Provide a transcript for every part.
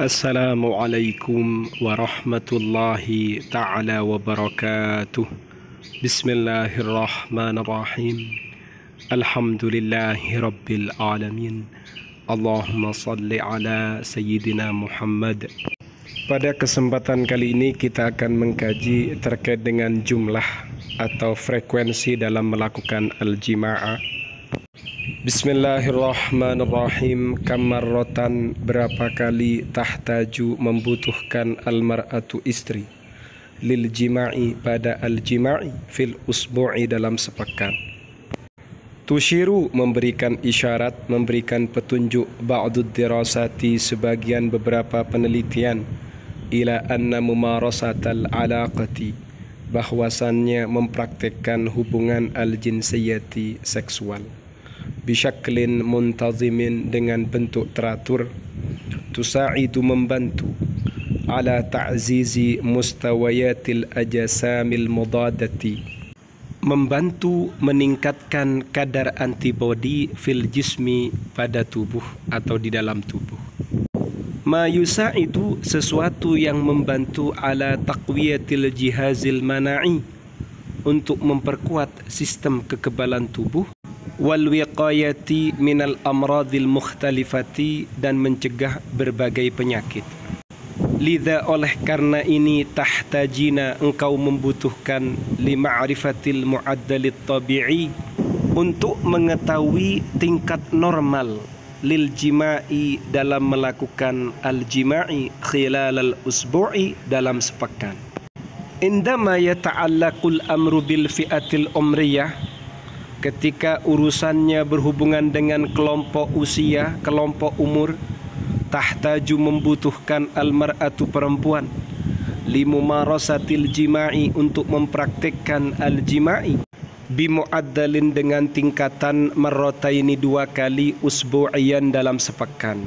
Assalamualaikum warahmatullahi taala wabarakatuh. Bismillahirrahmanirrahim. Alhamdulillahi rabbil alamin. Allahumma salli ala sayyidina Muhammad. Pada kesempatan kali ini kita akan mengkaji terkait dengan jumlah atau frekuensi dalam melakukan al-jima'ah Bismillahirrahmanirrahim. Kamarrotan berapa kali tahtaju membutuhkan almar'atu istri? Lil jima'i pada al-jima'i fil usbu'i dalam sepekan. Tushiru memberikan isyarat, memberikan petunjuk Ba'dud dirasati sebagian beberapa penelitian. Ila anna mumarasatal alaqati bahwasannya mempraktekkan hubungan al-jinsiyati seksual bisyaklin muntazimin dengan bentuk teratur tusa'idu membantu ala ta'zizi mustawayatil ajasamil mudadati. Membantu meningkatkan kadar antibodi fil jismi pada tubuh atau di dalam tubuh. Ma itu sesuatu yang membantu ala taqwiyatil jihazil mana'i untuk memperkuat sistem kekebalan tubuh wal wiqayati minal amradil mukhtalifati dan mencegah berbagai penyakit. Lidha oleh karena ini tahtajina engkau membutuhkan lima'rifatil mu'addalit tabi'i untuk mengetahui tingkat normal lil jima'i dalam melakukan al jima'i khilal al usbu'i dalam sepekan. Indama yata'allaqul amru bil fi'atil umriyah ketika urusannya berhubungan dengan kelompok usia, kelompok umur, tahtaju membutuhkan almar'atu perempuan. Limumarasatil jima'i untuk mempraktikkan al-jima'i. Bimu'addalin dengan tingkatan marrataini dua kali usbu'iyan dalam sepekan.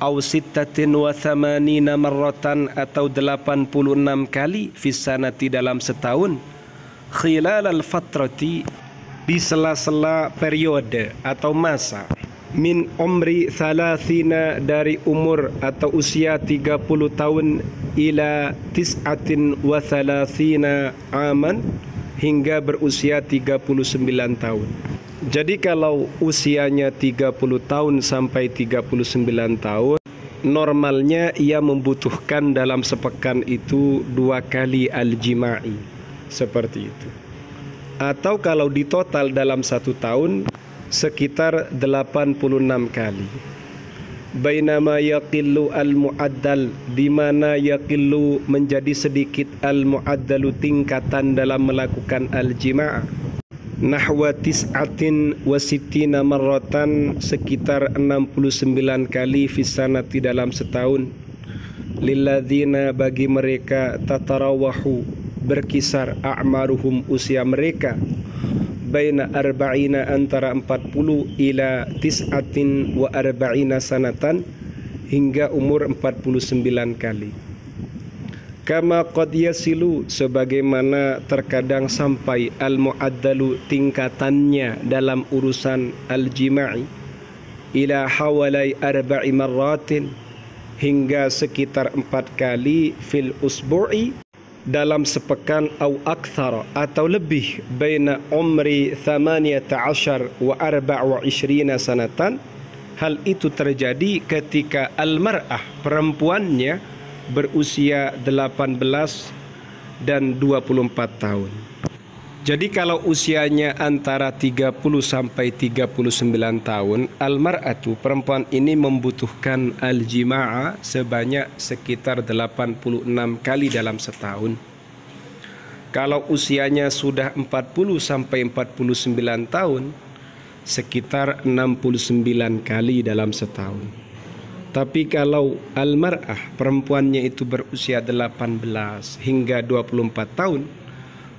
Au sittatin wa thamanina marratan atau 86 kali fisanati dalam setahun. Khilal al-fatrati di sela-sela periode atau masa min umri thalathina dari umur atau usia 30 tahun ila tis'atin wa thalathina aman hingga berusia 39 tahun. Jadi kalau usianya 30 tahun sampai 39 tahun normalnya ia membutuhkan dalam sepekan itu dua kali al-jima'i seperti itu atau kalau ditotal dalam satu tahun sekitar 86 kali. Bainama yaqillu al-mu'addal di mana yaqillu menjadi sedikit al-mu'addalu tingkatan dalam melakukan al-jima'ah. Nahwa tis'atin wa sittina marratan sekitar 69 kali fisanati dalam setahun. Lilladzina bagi mereka tatarawahu berkisar a'maruhum usia mereka. Baina arba'ina antara 40 ila tis'atin wa arba'ina sanatan hingga umur 49 kali. Kama qad yasilu sebagaimana terkadang sampai al muaddalu tingkatannya dalam urusan al jima'i ila hawalai arba'i marratin hingga sekitar empat kali fil usbu'i dalam sepekan atau akthar atau lebih baina umri 18 wa 24 sanatan hal itu terjadi ketika almar'ah perempuannya berusia 18 dan 24 tahun. Jadi kalau usianya antara 30 sampai 39 tahun, almar'atu perempuan ini membutuhkan al-jima'a sebanyak sekitar 86 kali dalam setahun. Kalau usianya sudah 40 sampai 49 tahun, sekitar 69 kali dalam setahun. Tapi kalau almar'ah perempuannya itu berusia 18 hingga 24 tahun,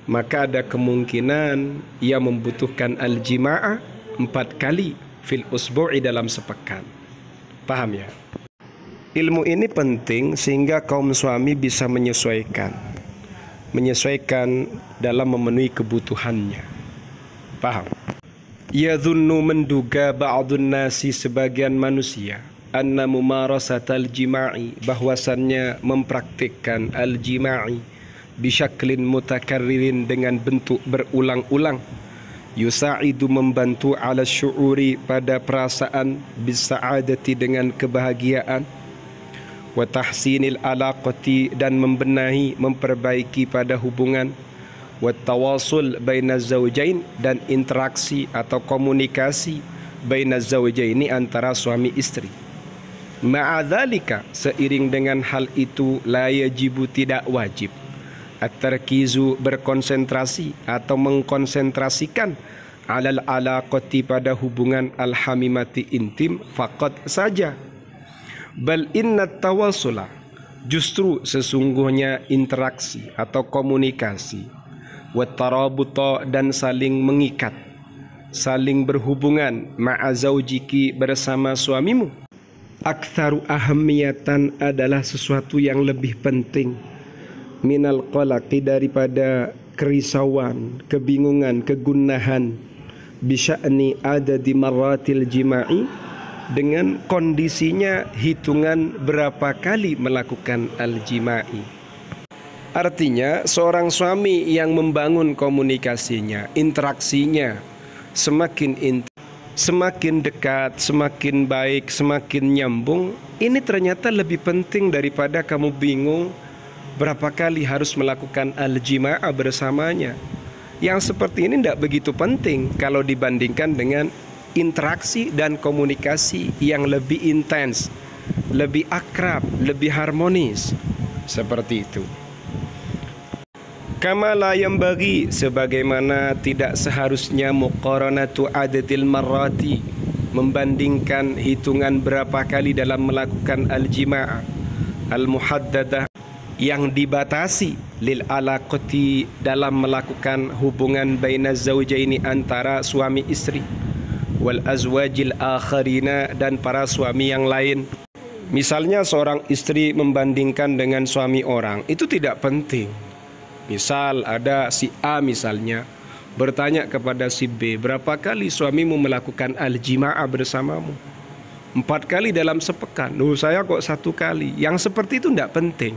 maka ada kemungkinan ia membutuhkan al-jima'ah empat kali fil usbu'i dalam sepekan. Paham ya? Ilmu ini penting sehingga kaum suami bisa menyesuaikan. Menyesuaikan dalam memenuhi kebutuhannya. Paham? Yadhunnu menduga ba'dun nasi sebagian manusia anna mumarasatal jima'i bahwasannya mempraktikkan al-jima'i bisyaklin mutakarririn dengan bentuk berulang-ulang. Yusa'idu membantu ala syu'uri pada perasaan bisa'adati dengan kebahagiaan. Wa tahsinil alaqati dan membenahi memperbaiki pada hubungan. Wa tawasul baina zawjain dan interaksi atau komunikasi baina zawjaini antara suami istri Ma'adzalika seiring dengan hal itu la yajibu tidak wajib at-tarkizu berkonsentrasi atau mengkonsentrasikan alal alaqati pada hubungan al-hamimati intim faqat saja. Bal inna tawasula justru sesungguhnya interaksi atau komunikasi. Wa tarabuta dan saling mengikat saling berhubungan ma'azaujiki bersama suamimu. Aktsaru ahamiyatan adalah sesuatu yang lebih penting minal qalaqi daripada kerisauan, kebingungan, kegunahan bisya'ni ada di marratil jima'i dengan kondisinya hitungan berapa kali melakukan al-jima'i. Artinya seorang suami yang membangun komunikasinya, interaksinya semakin intim semakin dekat, semakin baik, semakin nyambung, ini ternyata lebih penting daripada kamu bingung berapa kali harus melakukan al-jima'ah bersamanya. Yang seperti ini tidak begitu penting kalau dibandingkan dengan interaksi dan komunikasi yang lebih intens, lebih akrab, lebih harmonis. Seperti itu. Kama yang bagi sebagaimana tidak seharusnya muqaranatu adatil marrati membandingkan hitungan berapa kali dalam melakukan al-jima'ah al-muhaddadah yang dibatasi lil alaqati dalam melakukan hubungan baina zaujaini antara suami istri wal azwajil akharina dan para suami yang lain Misalnya seorang istri membandingkan dengan suami orang itu tidak penting Misal ada si A misalnya bertanya kepada si B, berapa kali suamimu melakukan al-jima'ah bersamamu? Empat kali dalam sepekan. Nuh saya kok satu kali. Yang seperti itu tidak penting.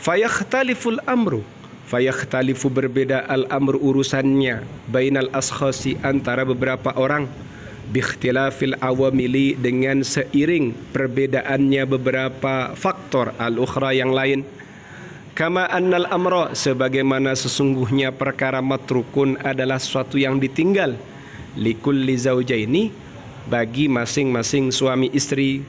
Fayakhtaliful amru. Fayakhtalifu berbeda al-amru urusannya. Bainal askhasi antara beberapa orang. Bikhtilafil awamili dengan seiring perbedaannya beberapa faktor al-ukhra yang lain Kama annal amra sebagaimana sesungguhnya perkara matrukun adalah sesuatu yang ditinggal likulli zaujaini bagi masing-masing suami istri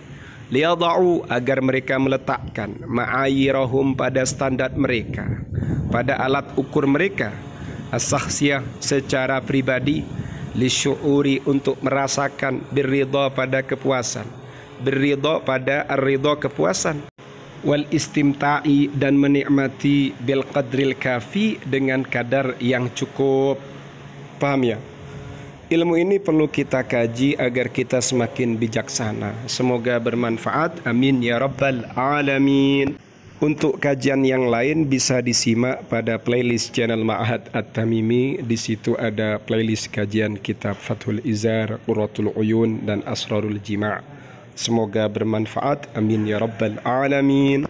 liyadau agar mereka meletakkan ma'ayirahum pada standar mereka pada alat ukur mereka as-sakhsiyah secara pribadi lisyuuri untuk merasakan birridha pada kepuasan birridha pada ar-ridha kepuasan wal istimta'i dan menikmati bil qadril kafi dengan kadar yang cukup. Paham ya? Ilmu ini perlu kita kaji agar kita semakin bijaksana. Semoga bermanfaat. Amin ya rabbal alamin. Untuk kajian yang lain bisa disimak pada playlist channel Ma'had At-Tamimi. Di situ ada playlist kajian kitab Fathul Izar, Qurratul Uyun dan Asrarul Jima'. Semoga bermanfaat. Amin ya rabbal alamin.